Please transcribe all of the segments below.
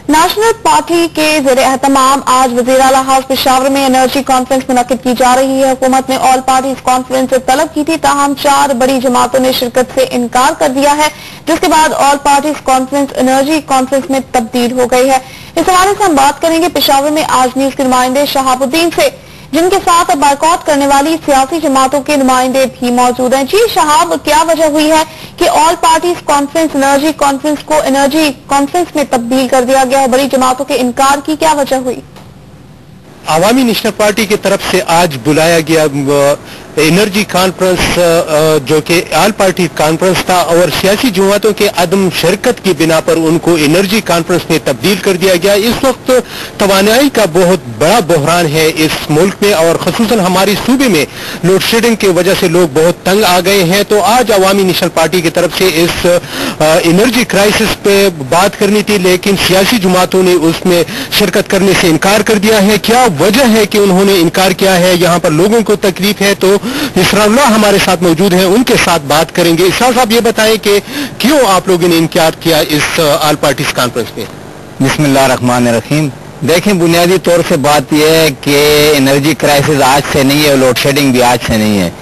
National party के जेर अहतमाम आज वज़ीर अला हाउस पिशावर में एनर्जी कॉन्फ्रेंस मुनद की जा रही है। हुकूमत ने ऑल पार्टी कॉन्फ्रेंस से तलब की थी। ताहम चार बड़ी जमातों ने शिरकत से इनकार कर दिया है, जिसके बाद all parties conference, energy conference में तब्दील हो गई है। इस हवाले से हम बात करेंगे पिशावर में आज न्यूज़ के नुमाइंदे शहाबुद्दीन से। जिनके साथ बायकॉट करने वाली सियासी जमातों के नुमाइंदे भी मौजूद हैं। जी शहाब, क्या वजह हुई है कि all parties conference energy conference को एनर्जी कॉन्फ्रेंस में तब्दील कर दिया गया है? बड़ी जमातों के इनकार की क्या वजह हुई? आवामी नेशनल पार्टी की तरफ़ से आज बुलाया गया एनर्जी कॉन्फ्रेंस जो कि आल पार्टी कॉन्फ्रेंस था, और सियासी जमातों के अदम शिरकत की बिना पर उनको एनर्जी कॉन्फ्रेंस में तब्दील कर दिया गया। इस वक्त तोानाई का बहुत बड़ा बहरान है इस मुल्क में, और खसूस हमारी सूबे में लोड शेडिंग की वजह से लोग बहुत तंग आ गए हैं। तो आज अवामी नेशनल पार्टी की तरफ़ से इस एनर्जी क्राइसिस पे बात करनी थी, लेकिन सियासी जमातों ने उसमें शिरकत करने से इनकार कर दिया है। क्या वजह है कि उन्होंने इनकार किया है? यहाँ पर लोगों को तकलीफ़ है तो इसराउल्ला हमारे साथ मौजूद हैं, उनके साथ बात करेंगे। इसरा साहब, ये बताएँ कि क्यों आप लोगों ने इनकार किया इस आल पार्टीज़ कॉन्फ्रेंस में बिस्मिल्लाह रहीम देखें बुनियादी तौर से बात यह है कि एनर्जी क्राइसिस आज से नहीं है लोड शेडिंग भी आज से नहीं है।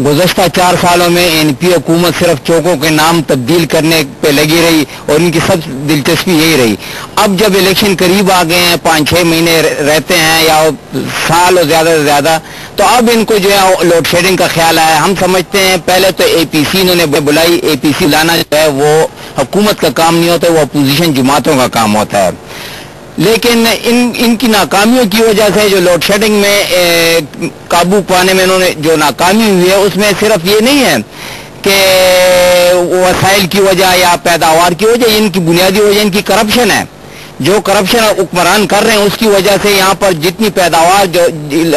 गुजशत चार सालों में एन पी हुकूमत सिर्फ़ चौकों के नाम तब्दील करने पे लगी रही और इनकी सब दिलचस्पी यही रही। अब जब इलेक्शन करीब आ गए हैं, पाँच छः महीने रहते हैं या साल और ज़्यादा से ज़्यादा तो अब इनको जो है लोड शेडिंग का ख्याल आया। हम समझते हैं, पहले तो ए पी सी इन्होंने बुलाई। ए पी सी लाना जो है वो हुकूमत का काम नहीं होता, वो अपोजिशन जमातों का काम होता है। लेकिन इन इनकी नाकामियों की वजह से जो लोड शेडिंग में ए, काबू पाने में इन्होंने जो नाकामी हुई है उसमें सिर्फ़ ये नहीं है कि वसाइल की वजह या पैदावार की वजह इनकी बुनियादी वजह इनकी करप्शन है। जो करप्शन हुक्मरान कर रहे हैं उसकी वजह से यहाँ पर जितनी पैदावार जो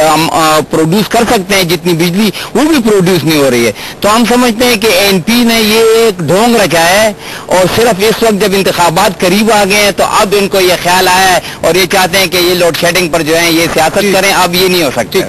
हम प्रोड्यूस कर सकते हैं जितनी बिजली वो भी प्रोड्यूस नहीं हो रही है। तो हम समझते हैं कि एनपी ने ये एक ढोंग रखा है और सिर्फ़ इस वक्त जब इंतबात करीब आ गए हैं तो अब इनको ये ख्याल आया है और ये चाहते हैं कि ये लोड शेडिंग पर जो है ये सियासत करें। अब ये नहीं हो सकती